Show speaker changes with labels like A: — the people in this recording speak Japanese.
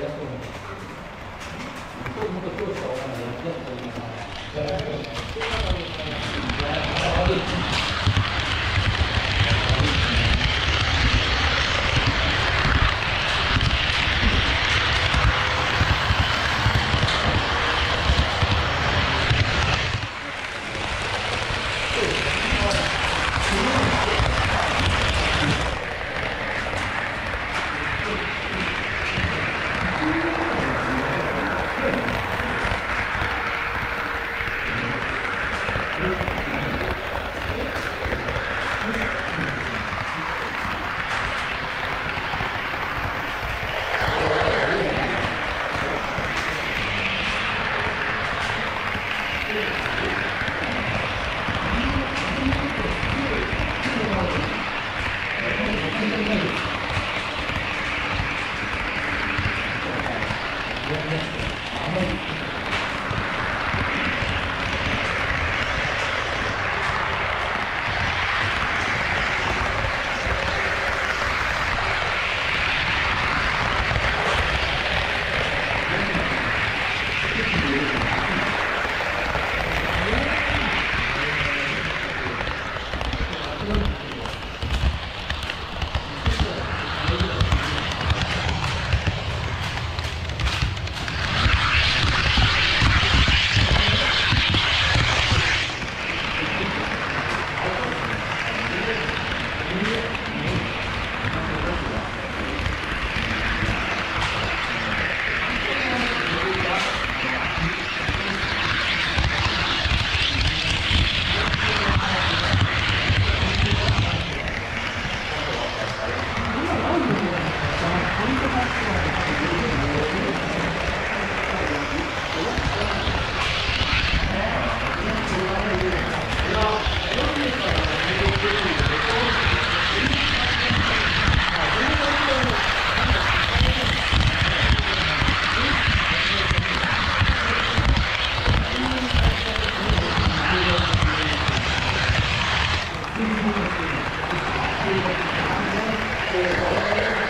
A: Gracias. Amen. Thank you.